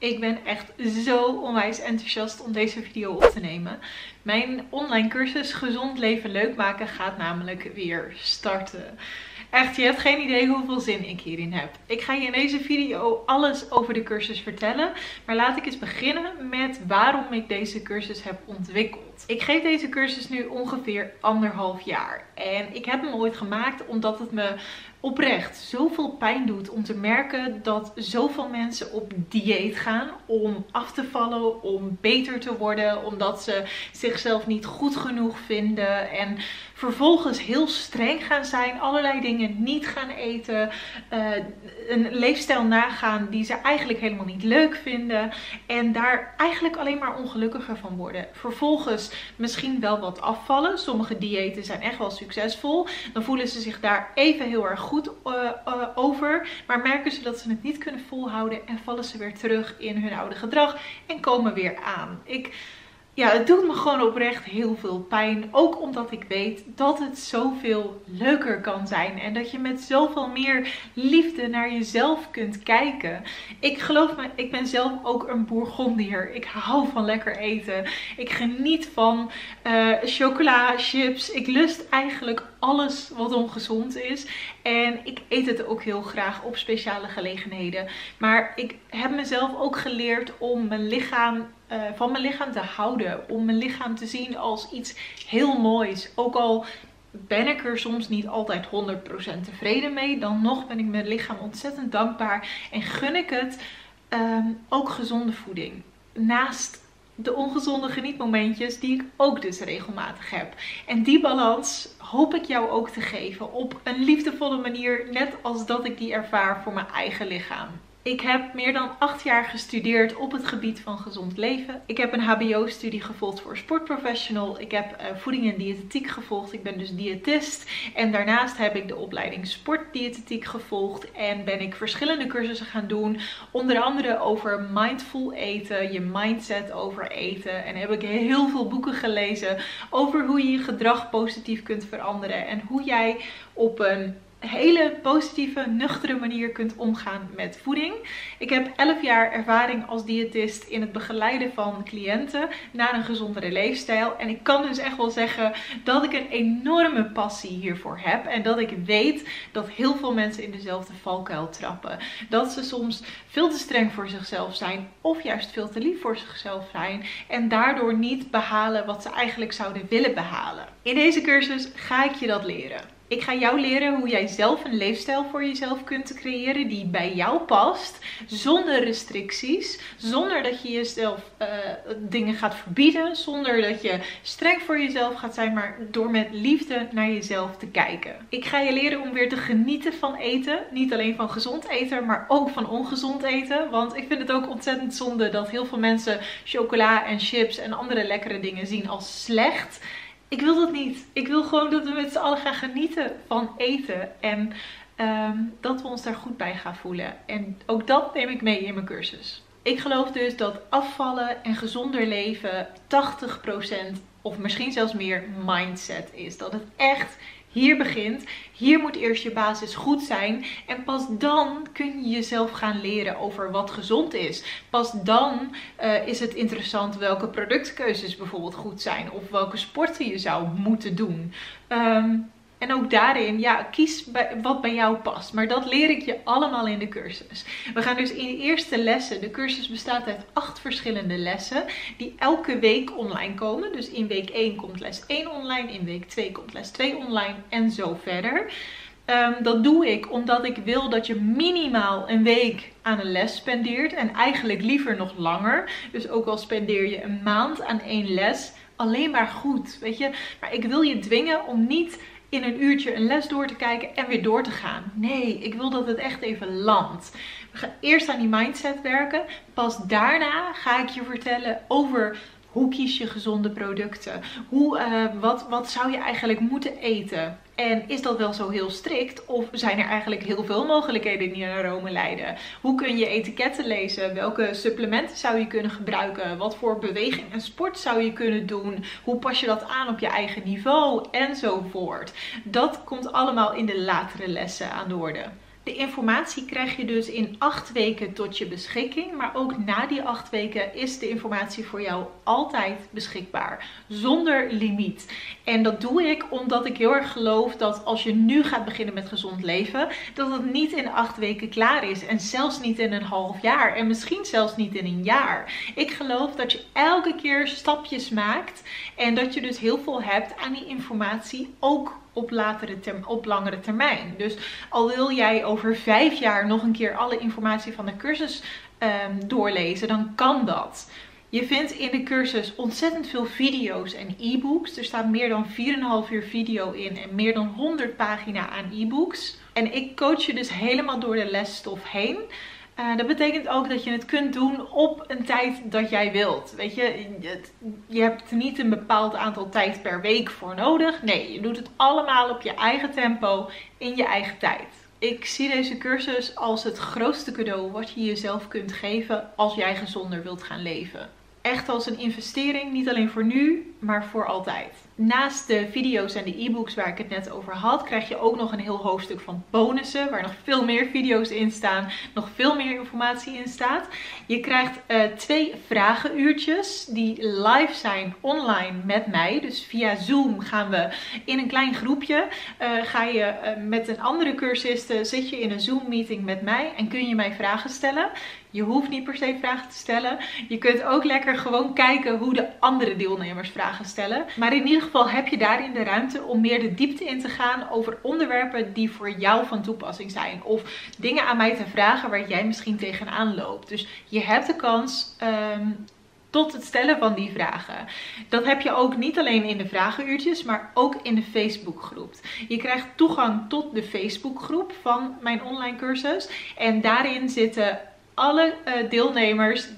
Ik ben echt zo onwijs enthousiast om deze video op te nemen. Mijn online cursus Gezond Leven Leuk Maken gaat namelijk weer starten. Echt, je hebt geen idee hoeveel zin ik hierin heb. Ik ga je in deze video alles over de cursus vertellen. Maar laat ik eens beginnen met waarom ik deze cursus heb ontwikkeld. Ik geef deze cursus nu ongeveer anderhalf jaar. En ik heb hem ooit gemaakt omdat het me oprecht zoveel pijn doet om te merken dat zoveel mensen op dieet gaan om af te vallen, om beter te worden, omdat ze zichzelf niet goed genoeg vinden en vervolgens heel streng gaan zijn, allerlei dingen niet gaan eten, uh, een leefstijl nagaan die ze eigenlijk helemaal niet leuk vinden en daar eigenlijk alleen maar ongelukkiger van worden. Vervolgens misschien wel wat afvallen. Sommige diëten zijn echt wel succesvol. Dan voelen ze zich daar even heel erg goed uh, uh, over, maar merken ze dat ze het niet kunnen volhouden en vallen ze weer terug in hun oude gedrag en komen weer aan. Ik ja, het doet me gewoon oprecht heel veel pijn. Ook omdat ik weet dat het zoveel leuker kan zijn. En dat je met zoveel meer liefde naar jezelf kunt kijken. Ik geloof me, ik ben zelf ook een bourgondier. Ik hou van lekker eten. Ik geniet van uh, chocola, chips. Ik lust eigenlijk alles wat ongezond is. En ik eet het ook heel graag op speciale gelegenheden. Maar ik heb mezelf ook geleerd om mijn lichaam uh, van mijn lichaam te houden. Om mijn lichaam te zien als iets heel moois. Ook al ben ik er soms niet altijd 100% tevreden mee. Dan nog ben ik mijn lichaam ontzettend dankbaar. En gun ik het um, ook gezonde voeding. Naast de ongezonde genietmomentjes die ik ook dus regelmatig heb. En die balans hoop ik jou ook te geven op een liefdevolle manier. Net als dat ik die ervaar voor mijn eigen lichaam. Ik heb meer dan acht jaar gestudeerd op het gebied van gezond leven. Ik heb een HBO-studie gevolgd voor sportprofessional. Ik heb uh, voeding en diëtetiek gevolgd. Ik ben dus diëtist. En daarnaast heb ik de opleiding sportdiëtetiek gevolgd. En ben ik verschillende cursussen gaan doen. Onder andere over mindful eten, je mindset over eten. En heb ik heel veel boeken gelezen over hoe je je gedrag positief kunt veranderen. En hoe jij op een hele positieve, nuchtere manier kunt omgaan met voeding. Ik heb 11 jaar ervaring als diëtist in het begeleiden van cliënten naar een gezondere leefstijl. En ik kan dus echt wel zeggen dat ik een enorme passie hiervoor heb. En dat ik weet dat heel veel mensen in dezelfde valkuil trappen. Dat ze soms veel te streng voor zichzelf zijn of juist veel te lief voor zichzelf zijn. En daardoor niet behalen wat ze eigenlijk zouden willen behalen. In deze cursus ga ik je dat leren. Ik ga jou leren hoe jij zelf een leefstijl voor jezelf kunt creëren die bij jou past. Zonder restricties. Zonder dat je jezelf uh, dingen gaat verbieden. Zonder dat je streng voor jezelf gaat zijn. Maar door met liefde naar jezelf te kijken. Ik ga je leren om weer te genieten van eten. Niet alleen van gezond eten, maar ook van ongezond eten. Want ik vind het ook ontzettend zonde dat heel veel mensen chocola en chips en andere lekkere dingen zien als slecht ik wil dat niet. Ik wil gewoon dat we met z'n allen gaan genieten van eten. En um, dat we ons daar goed bij gaan voelen. En ook dat neem ik mee in mijn cursus. Ik geloof dus dat afvallen en gezonder leven 80% of misschien zelfs meer mindset is. Dat het echt hier begint. Hier moet eerst je basis goed zijn. En pas dan kun je jezelf gaan leren over wat gezond is. Pas dan uh, is het interessant welke productkeuzes bijvoorbeeld goed zijn. Of welke sporten je zou moeten doen. Um, en ook daarin, ja, kies wat bij jou past. Maar dat leer ik je allemaal in de cursus. We gaan dus in de eerste lessen, de cursus bestaat uit acht verschillende lessen. Die elke week online komen. Dus in week 1 komt les 1 online, in week 2 komt les 2 online en zo verder. Um, dat doe ik omdat ik wil dat je minimaal een week aan een les spendeert. En eigenlijk liever nog langer. Dus ook al spendeer je een maand aan één les, alleen maar goed. Weet je, maar ik wil je dwingen om niet in een uurtje een les door te kijken en weer door te gaan. Nee, ik wil dat het echt even landt. We gaan eerst aan die mindset werken. Pas daarna ga ik je vertellen over hoe kies je gezonde producten? Hoe, uh, wat, wat zou je eigenlijk moeten eten? En is dat wel zo heel strikt? Of zijn er eigenlijk heel veel mogelijkheden die naar Rome leiden? Hoe kun je etiketten lezen? Welke supplementen zou je kunnen gebruiken? Wat voor beweging en sport zou je kunnen doen? Hoe pas je dat aan op je eigen niveau? Enzovoort. Dat komt allemaal in de latere lessen aan de orde. De informatie krijg je dus in acht weken tot je beschikking. Maar ook na die acht weken is de informatie voor jou altijd beschikbaar. Zonder limiet. En dat doe ik omdat ik heel erg geloof dat als je nu gaat beginnen met gezond leven, dat het niet in acht weken klaar is. En zelfs niet in een half jaar. En misschien zelfs niet in een jaar. Ik geloof dat je elke keer stapjes maakt. En dat je dus heel veel hebt aan die informatie. Ook op, latere op langere termijn. Dus al wil jij over vijf jaar nog een keer alle informatie van de cursus um, doorlezen, dan kan dat. Je vindt in de cursus ontzettend veel video's en e-books. Er staat meer dan 4,5 uur video in en meer dan 100 pagina aan e-books. En ik coach je dus helemaal door de lesstof heen. Uh, dat betekent ook dat je het kunt doen op een tijd dat jij wilt. Weet je, je hebt niet een bepaald aantal tijd per week voor nodig. Nee, je doet het allemaal op je eigen tempo, in je eigen tijd. Ik zie deze cursus als het grootste cadeau wat je jezelf kunt geven als jij gezonder wilt gaan leven. Echt als een investering, niet alleen voor nu, maar voor altijd. Naast de video's en de e-books waar ik het net over had, krijg je ook nog een heel hoofdstuk van bonussen. Waar nog veel meer video's in staan, nog veel meer informatie in staat. Je krijgt uh, twee vragenuurtjes die live zijn online met mij. Dus via Zoom gaan we in een klein groepje. Uh, ga je uh, met een andere cursiste, zit je in een Zoom meeting met mij en kun je mij vragen stellen. Je hoeft niet per se vragen te stellen. Je kunt ook lekker gewoon kijken hoe de andere deelnemers vragen stellen. Maar in ieder geval heb je daarin de ruimte om meer de diepte in te gaan over onderwerpen die voor jou van toepassing zijn. Of dingen aan mij te vragen waar jij misschien tegenaan loopt. Dus je hebt de kans um, tot het stellen van die vragen. Dat heb je ook niet alleen in de vragenuurtjes, maar ook in de Facebookgroep. Je krijgt toegang tot de Facebookgroep van mijn online cursus. En daarin zitten alle uh, deelnemers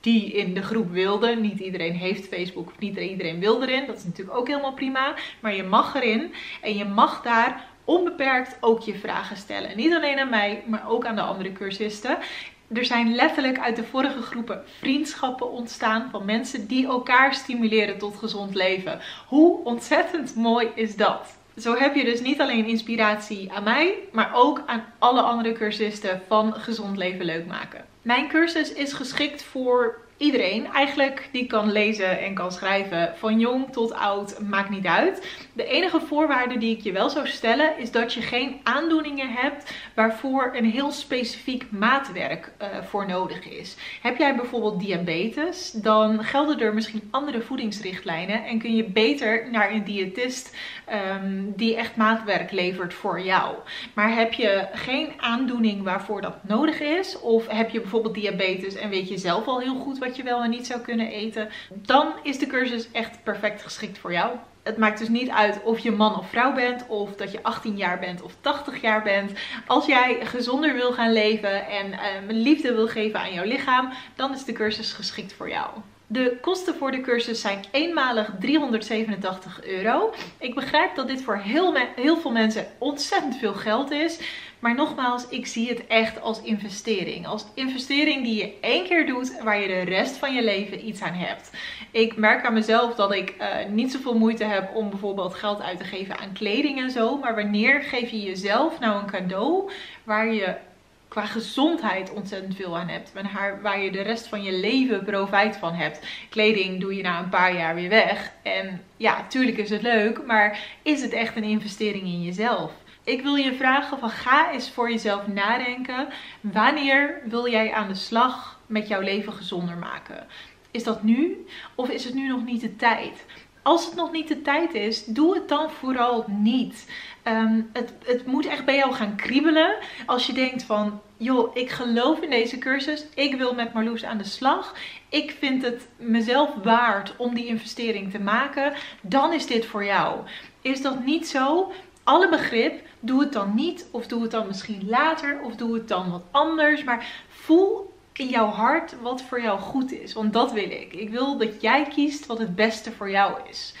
die in de groep wilden. Niet iedereen heeft Facebook niet iedereen wil erin. Dat is natuurlijk ook helemaal prima. Maar je mag erin en je mag daar onbeperkt ook je vragen stellen. Niet alleen aan mij, maar ook aan de andere cursisten. Er zijn letterlijk uit de vorige groepen vriendschappen ontstaan van mensen die elkaar stimuleren tot gezond leven. Hoe ontzettend mooi is dat? Zo heb je dus niet alleen inspiratie aan mij, maar ook aan alle andere cursisten van gezond leven leuk maken. Mijn cursus is geschikt voor iedereen eigenlijk die kan lezen en kan schrijven. Van jong tot oud, maakt niet uit. De enige voorwaarde die ik je wel zou stellen is dat je geen aandoeningen hebt waarvoor een heel specifiek maatwerk uh, voor nodig is. Heb jij bijvoorbeeld diabetes, dan gelden er misschien andere voedingsrichtlijnen en kun je beter naar een diëtist um, die echt maatwerk levert voor jou. Maar heb je geen aandoening waarvoor dat nodig is, of heb je bijvoorbeeld diabetes en weet je zelf al heel goed wat je wel en niet zou kunnen eten, dan is de cursus echt perfect geschikt voor jou. Het maakt dus niet uit of je man of vrouw bent, of dat je 18 jaar bent of 80 jaar bent. Als jij gezonder wil gaan leven en uh, liefde wil geven aan jouw lichaam, dan is de cursus geschikt voor jou. De kosten voor de cursus zijn eenmalig 387 euro. Ik begrijp dat dit voor heel, heel veel mensen ontzettend veel geld is. Maar nogmaals, ik zie het echt als investering. Als investering die je één keer doet, waar je de rest van je leven iets aan hebt. Ik merk aan mezelf dat ik uh, niet zoveel moeite heb om bijvoorbeeld geld uit te geven aan kleding en zo. Maar wanneer geef je jezelf nou een cadeau waar je qua gezondheid ontzettend veel aan hebt. Waar je de rest van je leven profijt van hebt. Kleding doe je na een paar jaar weer weg. En ja, tuurlijk is het leuk, maar is het echt een investering in jezelf? Ik wil je vragen van ga eens voor jezelf nadenken. Wanneer wil jij aan de slag met jouw leven gezonder maken? Is dat nu of is het nu nog niet de tijd? Als het nog niet de tijd is, doe het dan vooral niet. Ehm, het, het moet echt bij jou gaan kriebelen. Als je denkt van, joh, ik geloof in deze cursus. Ik wil met Marloes aan de slag. Ik vind het mezelf waard om die investering te maken. Dan is dit voor jou. Is dat niet zo? Alle begrip, doe het dan niet. Of doe het dan misschien later. Of doe het dan wat anders. Maar voel in jouw hart wat voor jou goed is. Want dat wil ik. Ik wil dat jij kiest wat het beste voor jou is.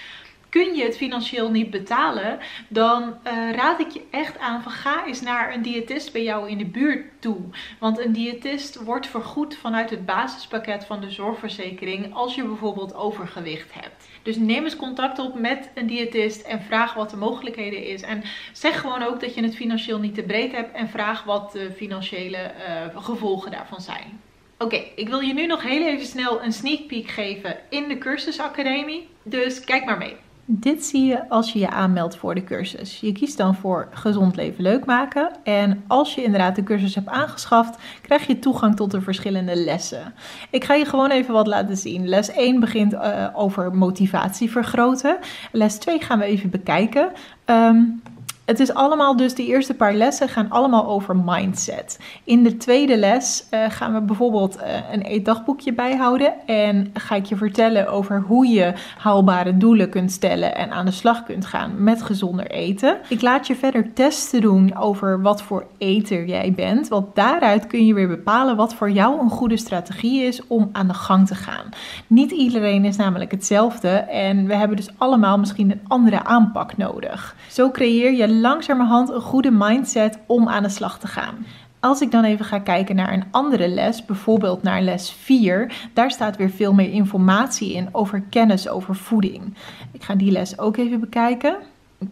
Kun je het financieel niet betalen, dan uh, raad ik je echt aan van ga eens naar een diëtist bij jou in de buurt toe. Want een diëtist wordt vergoed vanuit het basispakket van de zorgverzekering als je bijvoorbeeld overgewicht hebt. Dus neem eens contact op met een diëtist en vraag wat de mogelijkheden is. En zeg gewoon ook dat je het financieel niet te breed hebt en vraag wat de financiële uh, gevolgen daarvan zijn. Oké, ik wil je nu nog heel even snel een sneak peek geven in de cursusacademie. Dus kijk maar mee. Dit zie je als je je aanmeldt voor de cursus. Je kiest dan voor gezond leven leuk maken. En als je inderdaad de cursus hebt aangeschaft, krijg je toegang tot de verschillende lessen. Ik ga je gewoon even wat laten zien. Les 1 begint uh, over motivatie vergroten. Les 2 gaan we even bekijken. Um, het is allemaal dus, die eerste paar lessen gaan allemaal over mindset. In de tweede les uh, gaan we bijvoorbeeld uh, een eetdagboekje bijhouden. En ga ik je vertellen over hoe je haalbare doelen kunt stellen en aan de slag kunt gaan met gezonder eten. Ik laat je verder testen doen over wat voor eter jij bent. Want daaruit kun je weer bepalen wat voor jou een goede strategie is om aan de gang te gaan. Niet iedereen is namelijk hetzelfde. En we hebben dus allemaal misschien een andere aanpak nodig. Zo creëer je langzamerhand een goede mindset om aan de slag te gaan. Als ik dan even ga kijken naar een andere les, bijvoorbeeld naar les 4, daar staat weer veel meer informatie in over kennis over voeding. Ik ga die les ook even bekijken.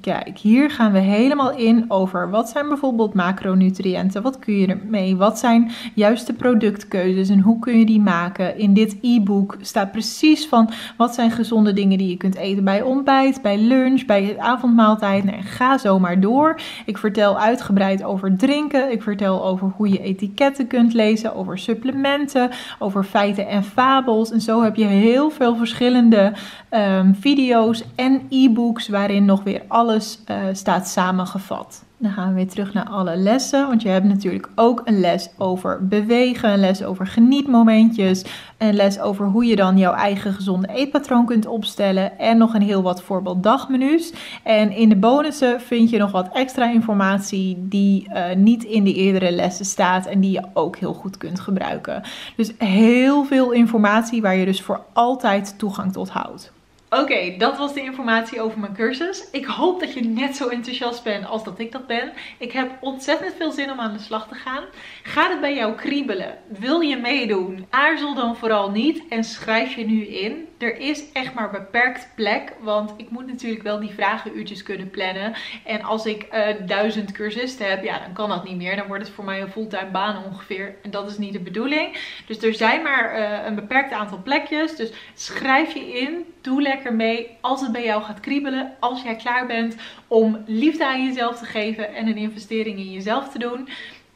Kijk, hier gaan we helemaal in over wat zijn bijvoorbeeld macronutriënten, wat kun je ermee, wat zijn juiste productkeuzes en hoe kun je die maken. In dit e-book staat precies van wat zijn gezonde dingen die je kunt eten bij ontbijt, bij lunch, bij het avondmaaltijd. Nee, ga zo maar door. Ik vertel uitgebreid over drinken, ik vertel over hoe je etiketten kunt lezen, over supplementen, over feiten en fabels. En zo heb je heel veel verschillende um, video's en e-books waarin nog weer alles uh, staat samengevat. Dan gaan we weer terug naar alle lessen, want je hebt natuurlijk ook een les over bewegen, een les over genietmomentjes, een les over hoe je dan jouw eigen gezonde eetpatroon kunt opstellen en nog een heel wat voorbeeld dagmenu's. En in de bonussen vind je nog wat extra informatie die uh, niet in de eerdere lessen staat en die je ook heel goed kunt gebruiken. Dus heel veel informatie waar je dus voor altijd toegang tot houdt. Oké, dat was de informatie over mijn cursus. Ik hoop dat je net zo enthousiast bent als dat ik dat ben. Ik heb ontzettend veel zin om aan de slag te gaan. Gaat het bij jou kriebelen? Wil je meedoen? Aarzel dan vooral niet en schrijf je nu in. Er is echt maar beperkt plek, want ik moet natuurlijk wel die vragenuurtjes kunnen plannen. En als ik duizend cursisten heb, ja, dan kan dat niet meer. Dan wordt het voor mij een fulltime baan ongeveer. En dat is niet de bedoeling. Dus er zijn maar uh, een beperkt aantal plekjes. Dus schrijf je in. Doe lekker mee als het bij jou gaat kriebelen. Als jij klaar bent om liefde aan jezelf te geven en een investering in jezelf te doen.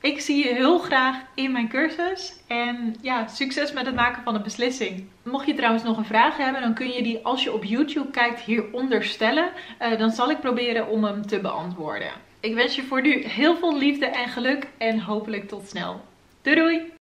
Ik zie je heel graag in mijn cursus. En ja, succes met het maken van een beslissing. Mocht je trouwens nog een vraag hebben, dan kun je die als je op YouTube kijkt hieronder stellen. Uh, dan zal ik proberen om hem te beantwoorden. Ik wens je voor nu heel veel liefde en geluk en hopelijk tot snel. Doei doei!